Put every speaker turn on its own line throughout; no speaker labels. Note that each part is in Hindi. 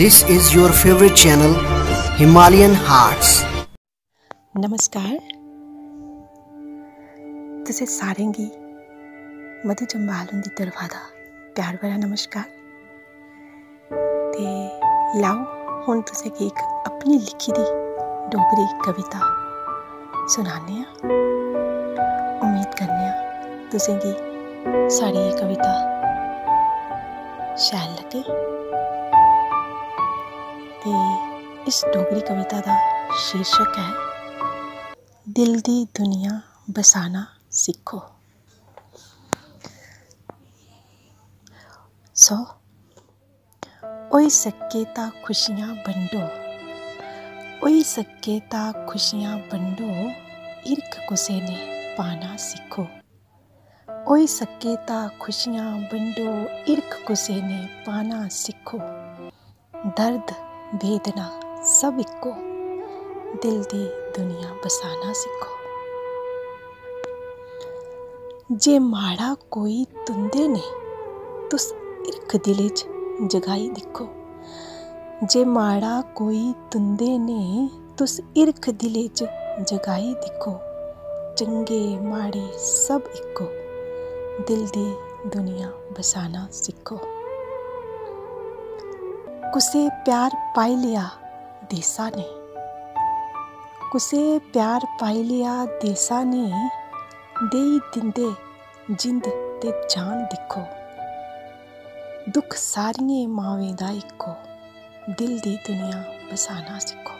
This is your favorite channel, Himalayan Hearts.
नमस्कार। तुसें सारें गी मधु जम्बाल हुंदी तरफा दा प्यार भरा नमस्कार। ते लाओ तुसें गी इक अपनी लिखी दी डोगरी कविता सुनाने आं। उम्मीद करने आं तुसें गी साढ़ी कविता शैल लग्गे ते इस डोगरी कविता का शीर्षक है, दिल दी दुनिया बसाना सिक्खो। सो होई सके तां खुशियाँ बंडो होई सके तां खुशियाँ बंडो हिरख कुसै ने पाना सिक्खो। होई सके तां खुशियाँ बंडो हिरख कुसै ने पाना सिक्खो। दर्द वेदना सब इक्को। दिल दी दुनिया बसाना सिक्खो। जे माड़ा कोई तुंदे ने, तुस हिरख दिल च जगाई दिक्खो। जे माड़ा कोई तुंदे ने, तुस हिरख दिल च जगाई दिक्खो। चंगे, माड़े सब इक्को। दिल दी दुनिया बसाना सिक्खो। कुसै प्यार पाई लेआ देसा ने। कुसै प्यार पाई लेआ देसा ने, देई दिंदे जिंद ते जान दिक्खो दुख सारियें मावें दा इक्को दिल दी दुनिया बसाना सिक्खो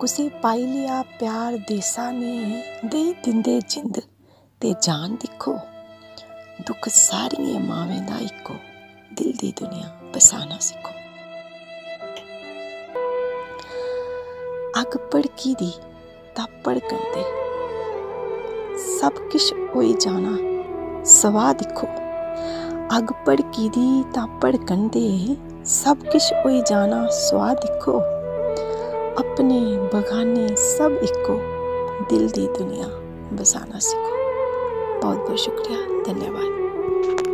कुसै पाई लेआ प्यार देसा ने, देई दिंदे जिंद ते जान दिक्खो दुख सारियें मावें दा इक्को दिल दी दुनिया बसाना सिक्खो अग भड़की दी तां भड़कन दे। सब किश होई जाना सवाह दिक्खो अग भड़की दी तां भड़कन दे। सब किश होई जाना सुआह दिक्खो अपने बगाने सब इक्को दिल दी दुनिया बसाना सिक्खो बहुत बहुत शुक्रिया, धन्यवाद।